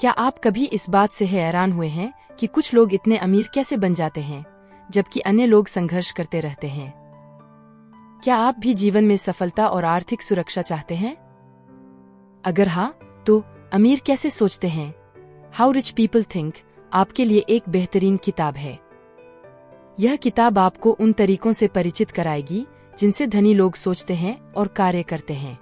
क्या आप कभी इस बात से हैरान हुए हैं कि कुछ लोग इतने अमीर कैसे बन जाते हैं, जबकि अन्य लोग संघर्ष करते रहते हैं? क्या आप भी जीवन में सफलता और आर्थिक सुरक्षा चाहते हैं? अगर हाँ तो अमीर कैसे सोचते हैं? हाउ रिच पीपल थिंक आपके लिए एक बेहतरीन किताब है। यह किताब आपको उन तरीकों से परिचित कराएगी, जिनसे धनी लोग सोचते हैं और कार्य करते हैं।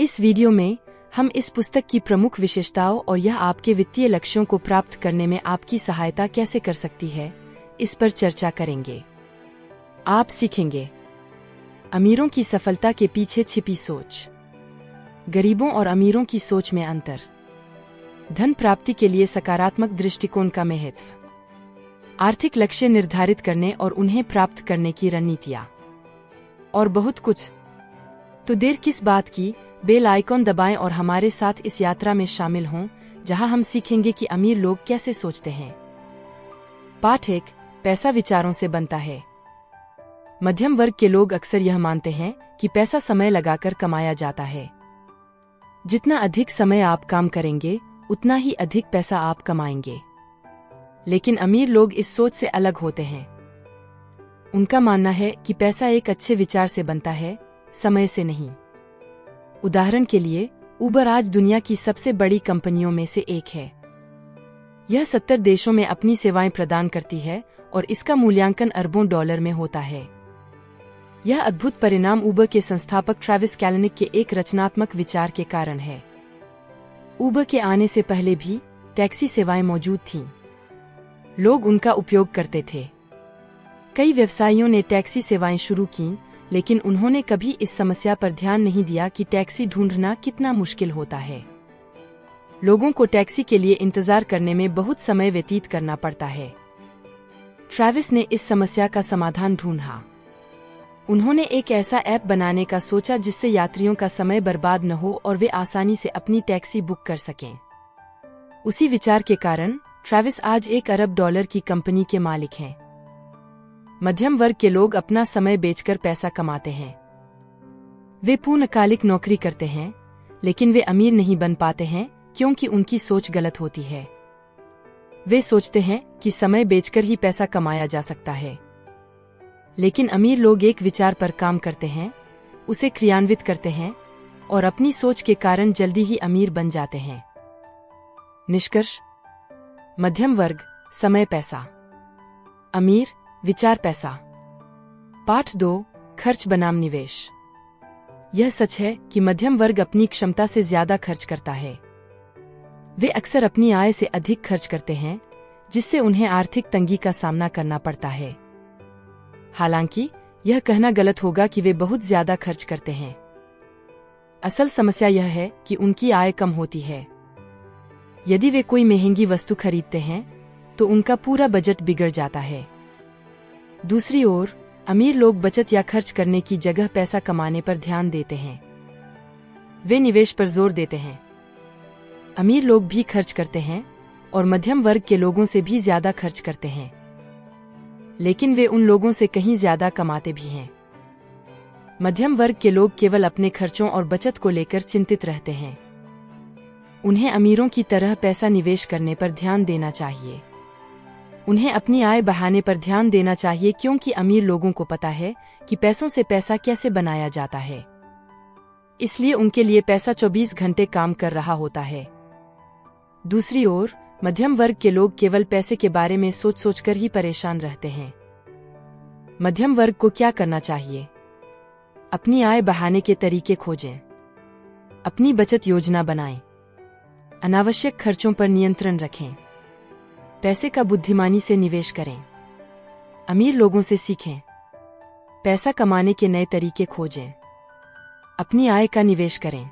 इस वीडियो में हम इस पुस्तक की प्रमुख विशेषताओं और यह आपके वित्तीय लक्ष्यों को प्राप्त करने में आपकी सहायता कैसे कर सकती है, इस पर चर्चा करेंगे। आप सीखेंगे। अमीरों की सफलता के पीछे छिपी सोच। गरीबों और अमीरों की सोच में अंतर। धन प्राप्ति के लिए सकारात्मक दृष्टिकोण का महत्व। आर्थिक लक्ष्य निर्धारित करने और उन्हें प्राप्त करने की रणनीतियाँ। और बहुत कुछ। तो देर किस बात की? बेल आइकॉन दबाएँ और हमारे साथ इस यात्रा में शामिल हों, जहाँ हम सीखेंगे कि अमीर लोग कैसे सोचते हैं। पाठ एक, पैसा विचारों से बनता है। मध्यम वर्ग के लोग अक्सर यह मानते हैं कि पैसा समय लगाकर कमाया जाता है। जितना अधिक समय आप काम करेंगे, उतना ही अधिक पैसा आप कमाएँगे। लेकिन अमीर लोग इस सोच से अलग होते हैं। उनका मानना है कि पैसा एक अच्छे विचार से बनता है, समय से नहीं। उदाहरण के लिए उबर आज दुनिया की सबसे बड़ी कंपनियों में से एक है। यह सत्तर देशों में अपनी सेवाएँ प्रदान करती है और इसका मूल्यांकन अरबों डॉलर में होता है। यह अद्भुत परिणाम उबर के संस्थापक ट्रेविस कैलनिक के एक रचनात्मक विचार के कारण है। उबर के आने से पहले भी टैक्सी सेवाएँ मौजूद थीं। लोग उनका उपयोग करते थे। कई व्यवसायियों ने टैक्सी सेवाएँ शुरू की लेकिन उन्होंने कभी इस समस्या पर ध्यान नहीं दिया कि टैक्सी ढूंढना कितना मुश्किल होता है। लोगों को टैक्सी के लिए इंतज़ार करने में बहुत समय व्यतीत करना पड़ता है। ट्रैविस ने इस समस्या का समाधान ढूंढा। उन्होंने एक ऐसा ऐप बनाने का सोचा जिससे यात्रियों का समय बर्बाद न हो और वे आसानी से अपनी टैक्सी बुक कर सकें। उसी विचार के कारण, ट्रैविस आज एक अरब डॉलर की कंपनी के मालिक हैं। मध्यम वर्ग के लोग अपना समय बेचकर पैसा कमाते हैं। वे पूर्णकालिक नौकरी करते हैं, लेकिन वे अमीर नहीं बन पाते हैं, क्योंकि उनकी सोच गलत होती है। वे सोचते हैं कि समय बेचकर ही पैसा कमाया जा सकता है। लेकिन अमीर लोग एक विचार पर काम करते हैं, उसे क्रियान्वित करते हैं, और अपनी सोच के कारण जल्दी ही अमीर बन जाते हैं। निष्कर्ष, मध्यम वर्ग, समय पैसा। अमीर विचार पैसा। पाठ दो, खर्च बनाम निवेश। यह सच है कि मध्यम वर्ग अपनी क्षमता से ज़्यादा खर्च करता है। वे अक्सर अपनी आय से अधिक खर्च करते हैं, जिससे उन्हें आर्थिक तंगी का सामना करना पड़ता है। हालाँकि, यह कहना गलत होगा कि वे बहुत ज़्यादा खर्च करते हैं। असल समस्या यह है कि उनकी आय कम होती है। यदि वे कोई महँगी वस्तु खरीदते हैं तो उनका पूरा बजट बिगड़ जाता है। दूसरी ओर, अमीर लोग बचत या खर्च करने की जगह पैसा कमाने पर ध्यान देते हैं। वे निवेश पर ज़ोर देते हैं। अमीर लोग भी खर्च करते हैं और मध्यम वर्ग के लोगों से भी ज़्यादा खर्च करते हैं। लेकिन वे उन लोगों से कहीं ज़्यादा कमाते भी हैं। मध्यम वर्ग के लोग केवल अपने खर्चों और बचत को लेकर चिंतित रहते हैं। उन्हें अमीरों की तरह पैसा निवेश करने पर ध्यान देना चाहिए। उन्हें अपनी आय बढ़ाने पर ध्यान देना चाहिए क्योंकि अमीर लोगों को पता है कि पैसों से पैसा कैसे बनाया जाता है। इसलिए उनके लिए पैसा 24 घंटे काम कर रहा होता है। दूसरी ओर, मध्यम वर्ग के लोग केवल पैसे के बारे में सोच सोचकर ही परेशान रहते हैं। मध्यम वर्ग को क्या करना चाहिए? अपनी आय बढ़ाने के तरीके खोजें। अपनी बचत योजना बनाएँ। अनावश्यक खर्चों पर नियंत्रण रखें। पैसे का बुद्धिमानी से निवेश करें। अमीर लोगों से सीखें। पैसा कमाने के नए तरीके खोजें। अपनी आय का निवेश करें।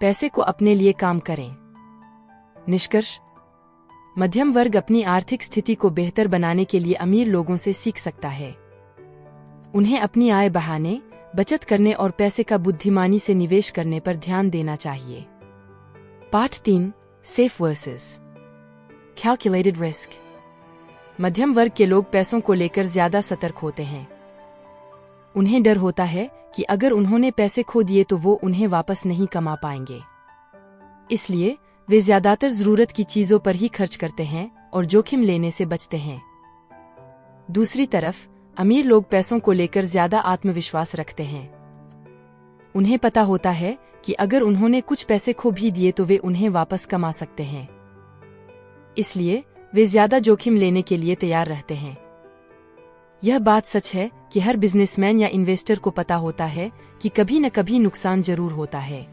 पैसे को अपने लिए काम करें। निष्कर्ष, मध्यम वर्ग अपनी आर्थिक स्थिति को बेहतर बनाने के लिए अमीर लोगों से सीख सकता है। उन्हें अपनी आय बढ़ाने, बचत करने और पैसे का बुद्धिमानी से निवेश करने पर ध्यान देना चाहिए। पाठ तीन, सेफ़ वर्सेस। कैलकुलेटेड रिस्क मध्यम वर्ग के लोग पैसों को लेकर ज़्यादा सतर्क होते हैं। उन्हें डर होता है कि अगर उन्होंने पैसे खो दिए तो वो उन्हें वापस नहीं कमा पाएँगे। इसलिए वे ज़्यादातर ज़रूरत की चीज़ों पर ही खर्च करते हैं और जोखिम लेने से बचते हैं। दूसरी तरफ़, अमीर लोग पैसों को लेकर ज़्यादा आत्मविश्वास रखते हैं। उन्हें पता होता है कि अगर उन्होंने कुछ पैसे खो भी दिए तो वे उन्हें वापस कमा सकते हैं। इसलिए वे ज़्यादा जोखिम लेने के लिए तैयार रहते हैं। यह बात सच है कि हर बिजनेसमैन या इन्वेस्टर को पता होता है कि कभी न कभी नुकसान ज़रूर होता है।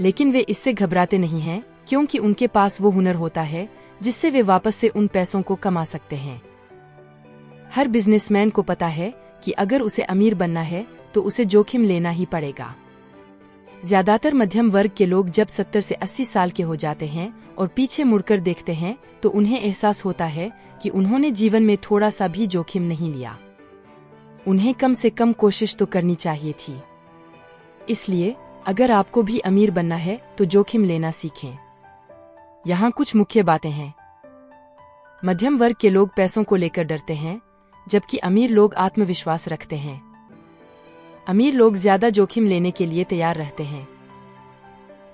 लेकिन वे इससे घबराते नहीं हैं, क्योंकि उनके पास वो हुनर होता है, जिससे वे वापस से उन पैसों को कमा सकते हैं। हर बिजनेसमैन को पता है कि अगर उसे अमीर बनना है तो उसे जोखिम लेना ही पड़ेगा। ज़्यादातर मध्यम वर्ग के लोग जब 70 से 80 साल के हो जाते हैं और पीछे मुड़कर देखते हैं तो उन्हें एहसास होता है कि उन्होंने जीवन में थोड़ा सा भी जोखिम नहीं लिया। उन्हें कम से कम कोशिश तो करनी चाहिए थी। इसलिए, अगर आपको भी अमीर बनना है तो जोखिम लेना सीखें। यहाँ कुछ मुख्य बातें हैं। मध्यम वर्ग के लोग पैसों को लेकर डरते हैं, जबकि अमीर लोग आत्मविश्वास रखते हैं। अमीर लोग ज़्यादा जोखिम लेने के लिए तैयार रहते हैं।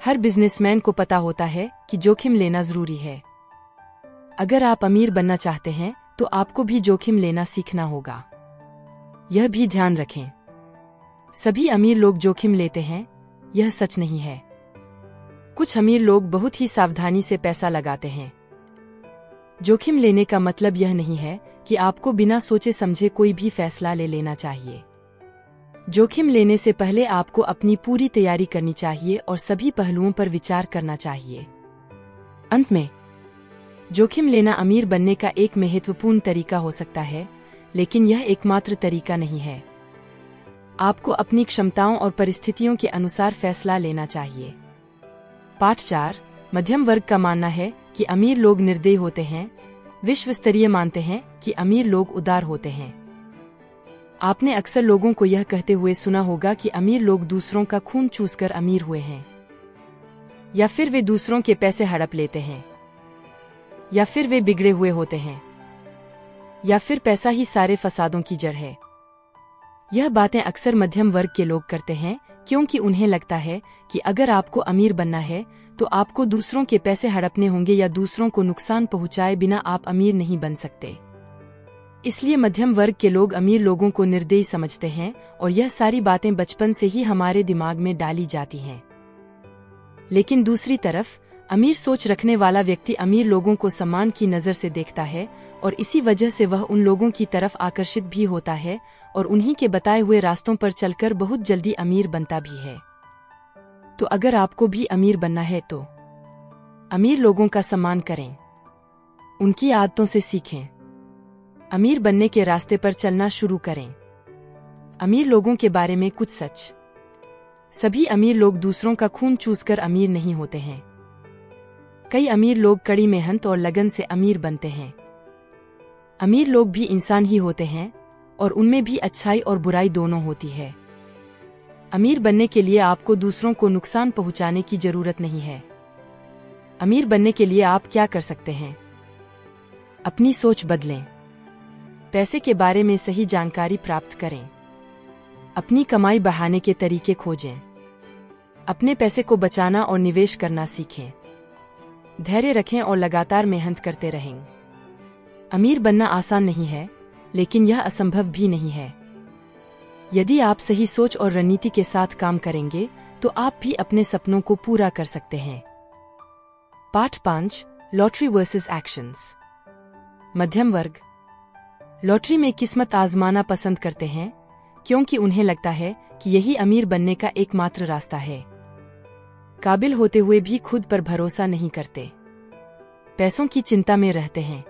हर बिजनेसमैन को पता होता है कि जोखिम लेना ज़रूरी है। अगर आप अमीर बनना चाहते हैं तो आपको भी जोखिम लेना सीखना होगा। यह भी ध्यान रखें। सभी अमीर लोग जोखिम लेते हैं, यह सच नहीं है। कुछ अमीर लोग बहुत ही सावधानी से पैसा लगाते हैं। जोखिम लेने का मतलब यह नहीं है कि आपको बिना सोचे समझे कोई भी फैसला ले लेना चाहिए। जोखिम लेने से पहले आपको अपनी पूरी तैयारी करनी चाहिए और सभी पहलुओं पर विचार करना चाहिए। अंत में, जोखिम लेना अमीर बनने का एक महत्वपूर्ण तरीका हो सकता है, लेकिन यह एकमात्र तरीका नहीं है। आपको अपनी क्षमताओं और परिस्थितियों के अनुसार फैसला लेना चाहिए। पाठ चार, मध्यम वर्ग का मानना है कि अमीर लोग निर्दय होते हैं। विश्व स्तरीय मानते हैं कि अमीर लोग उदार होते हैं। आपने अक्सर लोगों को यह कहते हुए सुना होगा कि अमीर लोग दूसरों का खून चूसकर अमीर हुए हैं। या फिर वे दूसरों के पैसे हड़प लेते हैं। या फिर वे बिगड़े हुए होते हैं। या फिर पैसा ही सारे फसादों की जड़ है। यह बातें अक्सर मध्यम वर्ग के लोग करते हैं, क्योंकि उन्हें लगता है कि अगर आपको अमीर बनना है तो आपको दूसरों के पैसे हड़पने होंगे या दूसरों को नुकसान पहुँचाए बिना आप अमीर नहीं बन सकते। इसलिए मध्यम वर्ग के लोग अमीर लोगों को निर्दयी समझते हैं और यह सारी बातें बचपन से ही हमारे दिमाग में डाली जाती हैं। लेकिन दूसरी तरफ़, अमीर सोच रखने वाला व्यक्ति अमीर लोगों को सम्मान की नज़र से देखता है और इसी वजह से वह उन लोगों की तरफ़ आकर्षित भी होता है और उन्हीं के बताए हुए रास्तों पर चलकर बहुत जल्दी अमीर बनता भी है। तो अगर आपको भी अमीर बनना है तो अमीर लोगों का सम्मान करें। उनकी आदतों से सीखें। अमीर बनने के रास्ते पर चलना शुरू करें। अमीर लोगों के बारे में कुछ सच। सभी अमीर लोग दूसरों का खून चूसकर अमीर नहीं होते हैं। कई अमीर लोग कड़ी मेहनत और लगन से अमीर बनते हैं। अमीर लोग भी इंसान ही होते हैं और उनमें भी अच्छाई और बुराई दोनों होती है। अमीर बनने के लिए आपको दूसरों को नुकसान पहुँचाने की ज़रूरत नहीं है। अमीर बनने के लिए आप क्या कर सकते हैं? अपनी सोच बदलें। पैसे के बारे में सही जानकारी प्राप्त करें। अपनी कमाई बढ़ाने के तरीके खोजें। अपने पैसे को बचाना और निवेश करना सीखें। धैर्य रखें और लगातार मेहनत करते रहें। अमीर बनना आसान नहीं है, लेकिन यह असंभव भी नहीं है। यदि आप सही सोच और रणनीति के साथ काम करेंगे तो आप भी अपने सपनों को पूरा कर सकते हैं। पाठ पाँच, लॉटरी वर्सेस एक्शंस। मध्यम वर्ग। लॉटरी में किस्मत आजमाना पसंद करते हैं, क्योंकि उन्हें लगता है कि यही अमीर बनने का एकमात्र रास्ता है। काबिल होते हुए भी खुद पर भरोसा नहीं करते। पैसों की चिंता में रहते हैं।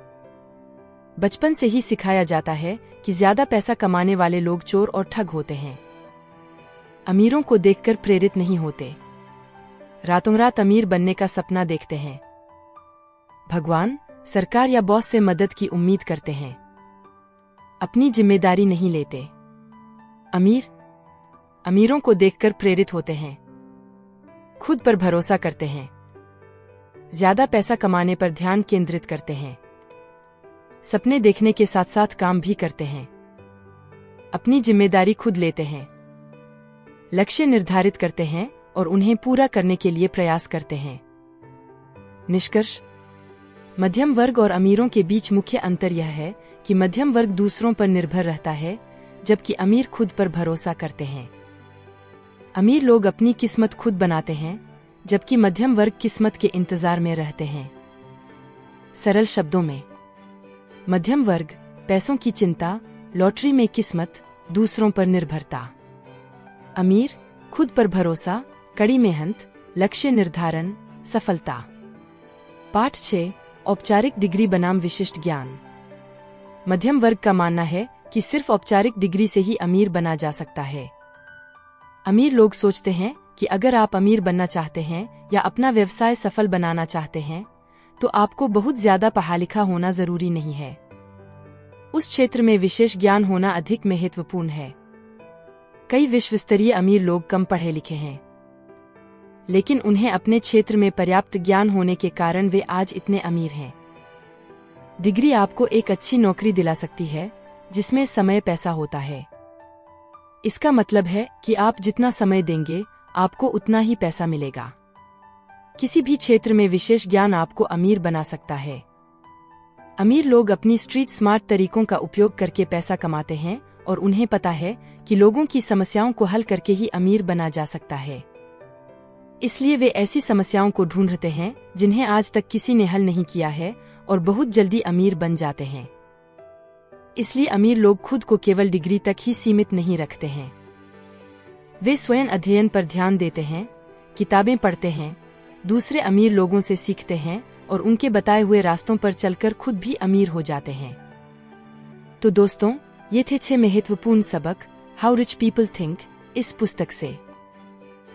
बचपन से ही सिखाया जाता है कि ज़्यादा पैसा कमाने वाले लोग चोर और ठग होते हैं। अमीरों को देखकर प्रेरित नहीं होते। रातों रात अमीर बनने का सपना देखते हैं। भगवान, सरकार या बॉस से मदद की उम्मीद करते हैं। अपनी ज़िम्मेदारी नहीं लेते। अमीर, अमीरों को देखकर प्रेरित होते हैं। खुद पर भरोसा करते हैं। ज़्यादा पैसा कमाने पर ध्यान केंद्रित करते हैं। सपने देखने के साथ साथ काम भी करते हैं। अपनी ज़िम्मेदारी खुद लेते हैं। लक्ष्य निर्धारित करते हैं और उन्हें पूरा करने के लिए प्रयास करते हैं। निष्कर्ष मध्यम वर्ग और अमीरों के बीच मुख्य अंतर यह है कि मध्यम वर्ग दूसरों पर निर्भर रहता है, जबकि अमीर खुद पर भरोसा करते हैं। अमीर लोग अपनी किस्मत खुद बनाते हैं, जबकि मध्यम वर्ग किस्मत के इंतज़ार में रहते हैं। सरल शब्दों में, मध्यम वर्ग पैसों की चिंता, लॉटरी में किस्मत, दूसरों पर निर्भरता। अमीर खुद पर भरोसा, कड़ी मेहनत, लक्ष्य निर्धारण, सफलता। पाठ छ औपचारिक डिग्री बनाम विशिष्ट ज्ञान। मध्यम वर्ग का मानना है कि सिर्फ़ औपचारिक डिग्री से ही अमीर बना जा सकता है। अमीर लोग सोचते हैं कि अगर आप अमीर बनना चाहते हैं या अपना व्यवसाय सफल बनाना चाहते हैं तो आपको बहुत ज़्यादा पढ़ा लिखा होना ज़रूरी नहीं है। उस क्षेत्र में विशेष ज्ञान होना अधिक महत्वपूर्ण है। कई विश्व स्तरीय अमीर लोग कम पढ़े लिखे हैं। लेकिन उन्हें अपने क्षेत्र में पर्याप्त ज्ञान होने के कारण वे आज इतने अमीर हैं। डिग्री आपको एक अच्छी नौकरी दिला सकती है, जिसमें समय पैसा होता है। इसका मतलब है कि आप जितना समय देंगे, आपको उतना ही पैसा मिलेगा। किसी भी क्षेत्र में विशेष ज्ञान आपको अमीर बना सकता है। अमीर लोग अपनी स्ट्रीट स्मार्ट तरीकों का उपयोग करके पैसा कमाते हैं, और उन्हें पता है कि लोगों की समस्याओं को हल करके ही अमीर बना जा सकता है। इसलिए वे ऐसी समस्याओं को ढूंढते हैं, जिन्हें आज तक किसी ने हल नहीं किया है, और बहुत जल्दी अमीर बन जाते हैं। इसलिए अमीर लोग खुद को केवल डिग्री तक ही सीमित नहीं रखते हैं। वे स्वयं अध्ययन पर ध्यान देते हैं, किताबें पढ़ते हैं, दूसरे अमीर लोगों से सीखते हैं, और उनके बताए हुए रास्तों पर चलकर खुद भी अमीर हो जाते हैं। तो दोस्तों, ये थे छह महत्वपूर्ण सबक हाउ रिच पीपल थिंक इस पुस्तक से।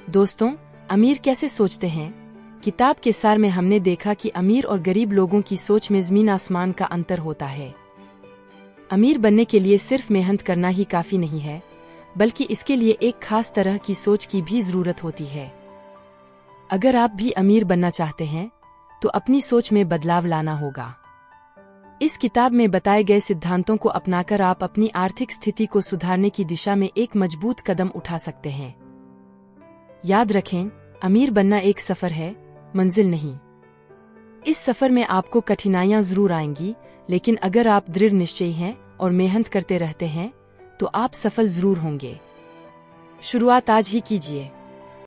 दोस्तों अमीर कैसे सोचते हैं? किताब के सार में हमने देखा कि अमीर और गरीब लोगों की सोच में ज़मीन आसमान का अंतर होता है। अमीर बनने के लिए सिर्फ़ मेहनत करना ही काफ़ी नहीं है, बल्कि इसके लिए एक खास तरह की सोच की भी ज़रूरत होती है। अगर आप भी अमीर बनना चाहते हैं तो अपनी सोच में बदलाव लाना होगा। इस किताब में बताए गए सिद्धांतों को अपनाकर आप अपनी आर्थिक स्थिति को सुधारने की दिशा में एक मज़बूत कदम उठा सकते हैं। याद रखें, अमीर बनना एक सफ़र है, मंजिल नहीं। इस सफ़र में आपको कठिनाइयाँ ज़रूर आएँगी, लेकिन अगर आप दृढ़ निश्चय हैं और मेहनत करते रहते हैं तो आप सफल ज़रूर होंगे। शुरुआत आज ही कीजिए।